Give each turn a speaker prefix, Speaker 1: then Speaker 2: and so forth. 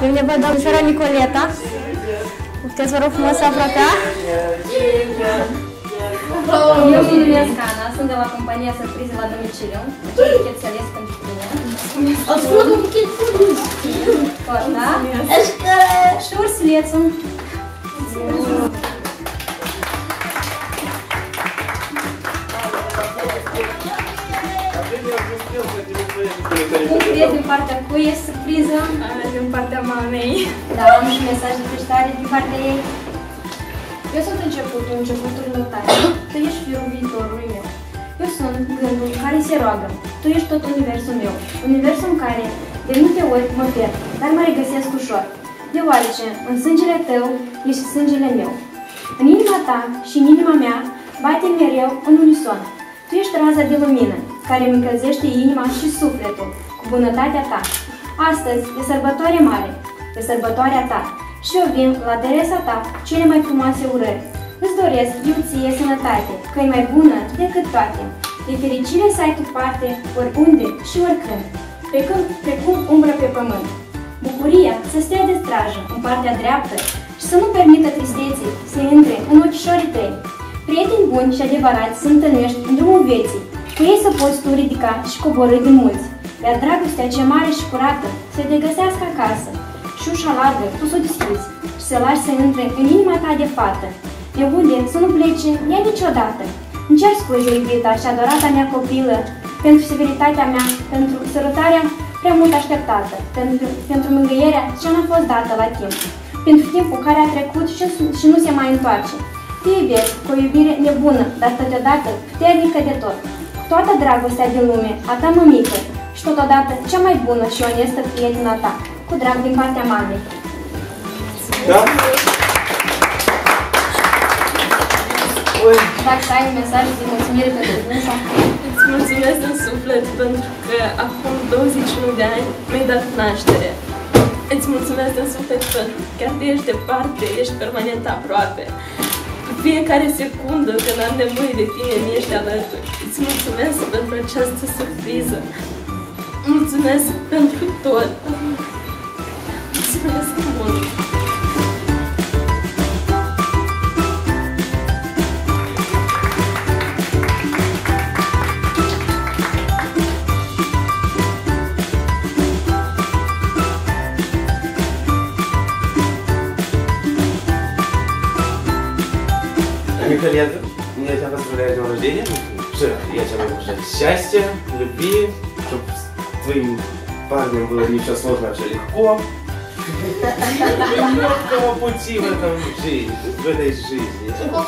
Speaker 1: De mine văd domnișoara Nicoleta. Puteți vă rog frumos să apropia? Eu mă numesc Ana, sunt de la compania Surprize la domiciliu. Ce buchet să ales pentru tine?
Speaker 2: Ascult un buchet frumos. Așa
Speaker 1: Și ursulețul. Un prieten din partea cui e surpriză?
Speaker 3: Din partea mamei.
Speaker 1: Da, am și mesaj de felicitare din partea ei. Eu sunt începutul începuturilor tale. Tu ești fiul viitorului meu. Eu sunt gândul care se roagă. Tu ești tot universul meu. Universul în care de multe ori mă pierd, dar mă regăsesc ușor. Deoarece în sângele tău ești sângele meu. În inima ta și în inima mea bate mereu în unison. Tu ești raza de lumină care îmi încălzește inima și sufletul cu bunătatea ta. Astăzi e sărbătoare mare, e sărbătoarea ta și eu vin la adresa ta cele mai frumoase urări. Îți doresc eu ție sănătate, că e mai bună decât toate. De fericire să ai tu parte oriunde și oricând, precum, precum umbră pe pământ. Bucuria să stea de strajă în partea dreaptă și să nu permită tristeții să intre în ochișorii tăi. Prieteni buni și adevărați să întâlnești în drumul vieții, cu ei să poți tu ridica și coborâ din mulți, iar dragostea cea mare și curată să te găsească acasă și ușa largă tu să o deschizi și să lași să intre în inima ta de fată. De unde să nu plece ea niciodată. Îmi cer scuze, iubita și adorata mea copilă, pentru severitatea mea, pentru sărutarea prea mult așteptată, pentru, pentru mângâierea ce n-a fost dată la timp, pentru timpul care a trecut și, și nu se mai întoarce. Te iubesc cu o iubire nebună, dar totodată puternică de tot. Cu toată dragostea din lume, a ta mămică, și totodată cea mai bună și onestă prietena ta, cu drag din partea mamei.
Speaker 4: Da? Oi,
Speaker 1: Dacă ai un mesaj de mulțumire pentru dânsa,
Speaker 3: Îți mulțumesc în suflet pentru că acum 21 de ani mi-ai dat naștere. Îți mulțumesc în suflet pentru că chiar de ești departe, ești permanent aproape. Fiecare secundă când am nevoie de tine, mi ești alături. Îți mulțumesc pentru această surpriză. Mulțumesc pentru tot.
Speaker 4: Николета, я тебя поздравляю с днем рождения. Что, я тебя могу пожелать счастья, любви, чтобы с твоим парнем было не все сложно, а все легко. Легкого пути в этом жизни, в этой жизни.
Speaker 2: Чтобы